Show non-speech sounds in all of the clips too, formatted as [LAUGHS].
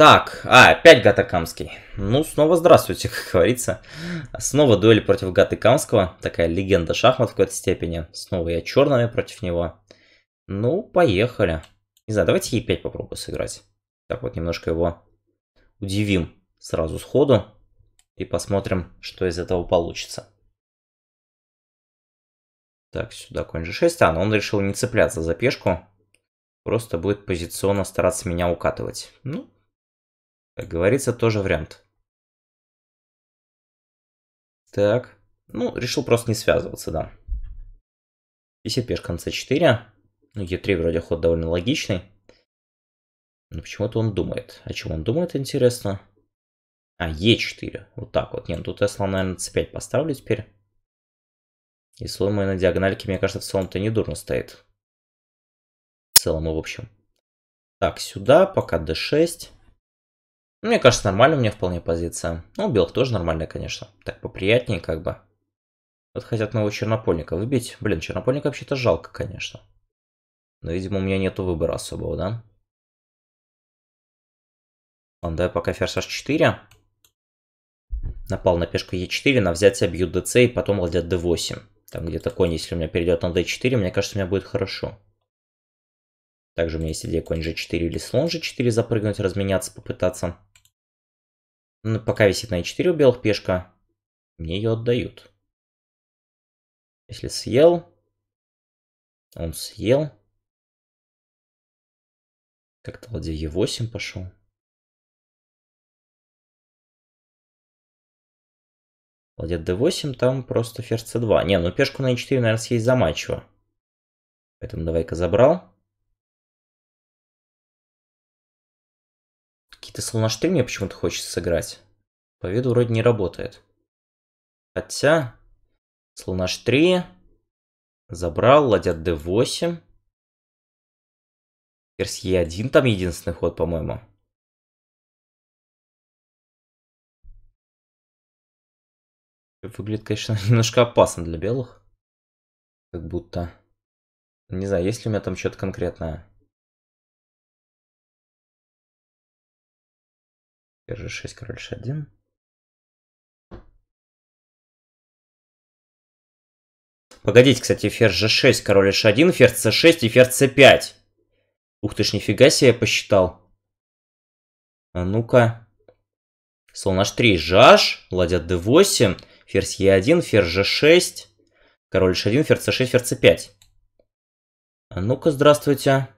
Так, а, опять Гатакамский. Ну, снова здравствуйте, [LAUGHS] как говорится. Снова дуэль против Гатакамского. Такая легенда шахмат в какой-то степени. Снова я черными против него. Ну, поехали. Не знаю, давайте Е5 попробую сыграть. Так вот, немножко его удивим сразу сходу. И посмотрим, что из этого получится. Так, сюда конь g6. А, но он решил не цепляться за пешку. Просто будет позиционно стараться меня укатывать. Ну, как говорится, тоже вариант. Так. Ну, решил просто не связываться, да. Висит пешка на c4. Ну, e3 вроде ход довольно логичный. Но почему-то он думает. О чем он думает, интересно? А, e4. Вот так вот. Нет, ну тут я слон, наверное, c5 поставлю теперь. И слон мой на диагональке, мне кажется, в целом-то не дурно стоит. В целом и в общем. Так, сюда, пока d6. Мне кажется, нормально у меня вполне позиция. Ну, у белых тоже нормальная, конечно. Так поприятнее как бы. Вот хотят моего чернопольника выбить. Блин, чернопольника вообще-то жалко, конечно. Но, видимо, у меня нету выбора особого, да? Ладно, давай пока ферзь h4. Напал на пешку e4, на взятие бьют dc и потом ладят d8. Там где-то конь, если у меня перейдет на d4, мне кажется, у меня будет хорошо. Также у меня есть идея конь g4 или слон g4 запрыгнуть, разменяться, попытаться. Ну, пока висит на e4 у белых пешка, мне ее отдают. Если съел, он съел. Как-то ладья e8 пошел. Ладья d8, там просто ферзь c2. Не, ну пешку на e4, наверное, съесть замачиваю. Поэтому давай-ка забрал. Слон h3 мне почему-то хочется сыграть. По виду вроде не работает. Хотя, слон h3. Забрал, ладья d8. Ферзь e1 там единственный ход, по-моему. Выглядит, конечно, [LAUGHS] немножко опасно для белых. Как будто. Не знаю, есть ли у меня там что-то конкретное. Ферзь 6 король h1. Погодите, кстати, ферзь g6, король h1, ферзь c6 и ферзь c5. Ух ты ж, нифига себе я посчитал. А ну-ка. Слон h3, жаж, ладья d8, ферзь e1, ферзь g6, король h1, ферзь c6, ферзь c5. А ну-ка, здравствуйте.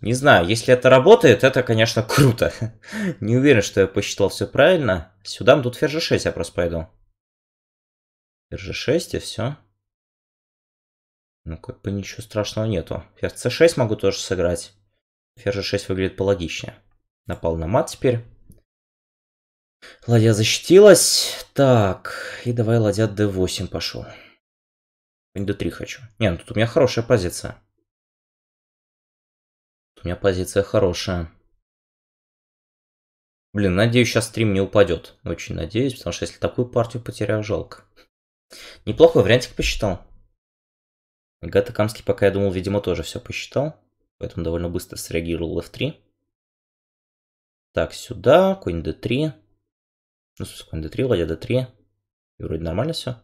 Не знаю, если это работает, это, конечно, [LAUGHS] круто. Не уверен, что я посчитал все правильно. Сюда, тут ферзь g6 я просто пойду. Ферзь g6 и все. Ну, как бы ничего страшного нету. Ферзь c6 могу тоже сыграть. Ферзь g6 выглядит пологичнее. Напал на мат теперь. Ладья защитилась. Так, и давай ладья d8 пошел. d3 хочу. Не, ну тут у меня хорошая позиция. У меня позиция хорошая. Блин, надеюсь, сейчас стрим не упадет. Очень надеюсь, потому что если такую партию потеряю, жалко. Неплохой вариантик посчитал. Гата Камский пока, я думал, видимо, тоже все посчитал. Поэтому довольно быстро среагировал F3. Так, сюда, конь D3. Ну, конь D3, ладья D3. И вроде нормально все.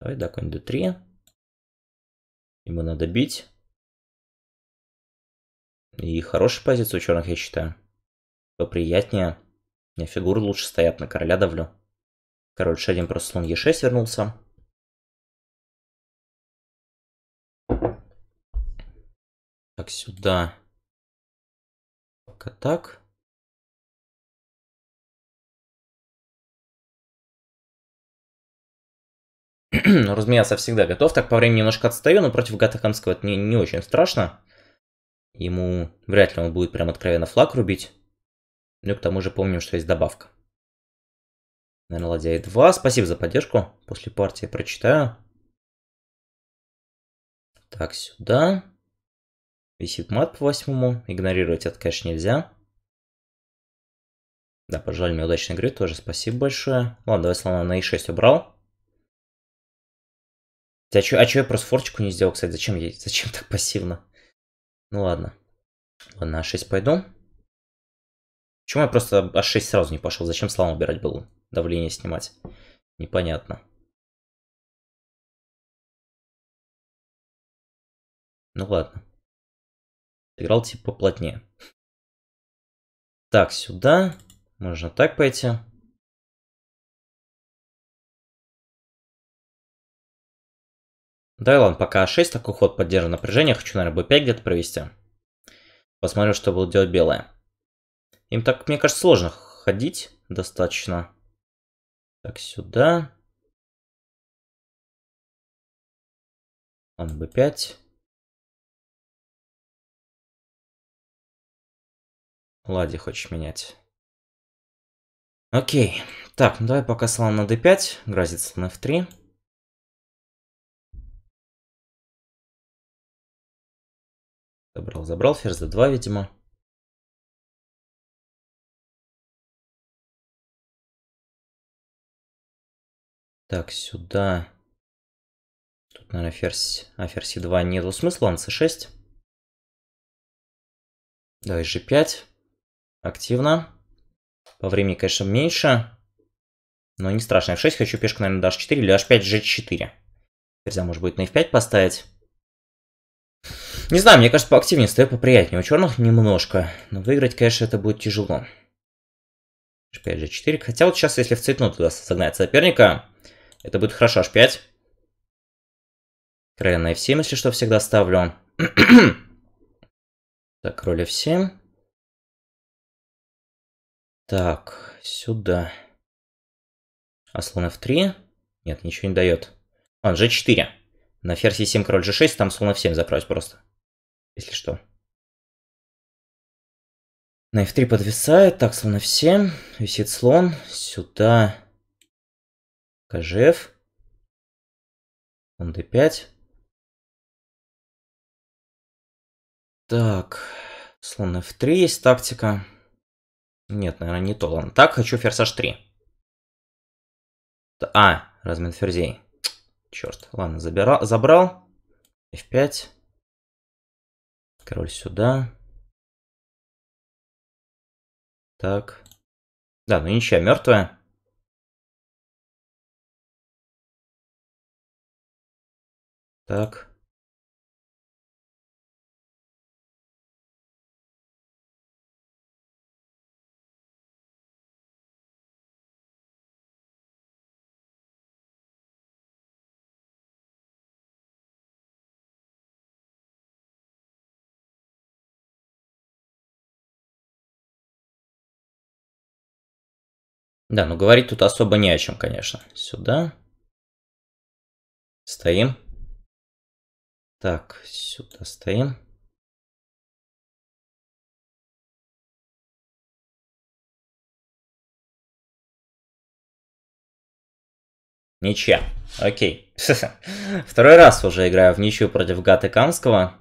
Давай, да, конь D3. Ему надо бить. И хорошая позиция у черных, я считаю. Поприятнее. У меня фигуры лучше стоят, на короля давлю. Король h1 просто слон e6 вернулся. Так, сюда. Пока так. [CLEARS THROAT] Разумеется, всегда готов. Так, по времени немножко отстаю, но против Гатахамского это не, не очень страшно. Ему вряд ли он будет прям откровенно флаг рубить. Ну и к тому же помним, что есть добавка. Наверное, ладья 2. Спасибо за поддержку. После партии прочитаю. Так, сюда. Висит мат по восьмому. Игнорировать это, конечно, нельзя. Да, пожелали мне удачной игры тоже. Спасибо большое. Ладно, давай слона на e6 убрал. А что, а чё я просто форчику не сделал, кстати? Зачем я? Зачем так пассивно? Ну ладно. Ладно, на 6 пойду. Почему я просто h6 сразу не пошел? Зачем слон убирать было? Давление снимать. Непонятно. Ну ладно. Играл типа поплотнее. Так, сюда. Можно так пойти. Да ладно, пока А6 такой ход поддерживает напряжение. Хочу, наверное, B5 где-то провести. Посмотрю, что будет делать белое. Им так, мне кажется, сложно ходить достаточно. Так, сюда. Ладно, B5. Лади хочешь менять. Окей. Так, ну давай пока слон на d5. Грозит слон f3. Забрал, забрал. Ферзь d2, видимо. Так, сюда. Тут, наверное, ферзь... А, ферзь e2 нету смысла, он c6. Давай g5. Активно. По времени, конечно, меньше. Но не страшно. F6 хочу пешку, наверное, до H4 или H5, G4. Ферзя, может быть, на F5 поставить. Не знаю, мне кажется, поактивнее стою, поприятнее. У черных немножко. Но выиграть, конечно, это будет тяжело. H5, G4. Хотя вот сейчас, если в цветную туда согнать соперника, это будет хорошо. H5. Король на F7, если что, всегда ставлю. [CLEARS THROAT] так, король F7. Так, сюда. А слон f3? Нет, ничего не дает. Он g4. На ферзь e7, король g6, там слон f7 закроюсь просто. Если что. На f3 подвисает. Так, слон f7. Висит слон. Сюда. КЖФ. Слон d5. Так. Слон f3 есть тактика. Нет, наверное, не то. Ладно. Так, хочу ферзь h3. А, размен ферзей. Черт. Ладно, забирал, забрал. f5. Король сюда. Так. Да, ну ничья мертвая. Так. Да, ну говорить тут особо не о чем, конечно. Сюда. Стоим. Так, сюда стоим. Ничья. Окей. [LAUGHS] Второй раз уже играю в ничью против Гаты Камского.